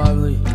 Probably.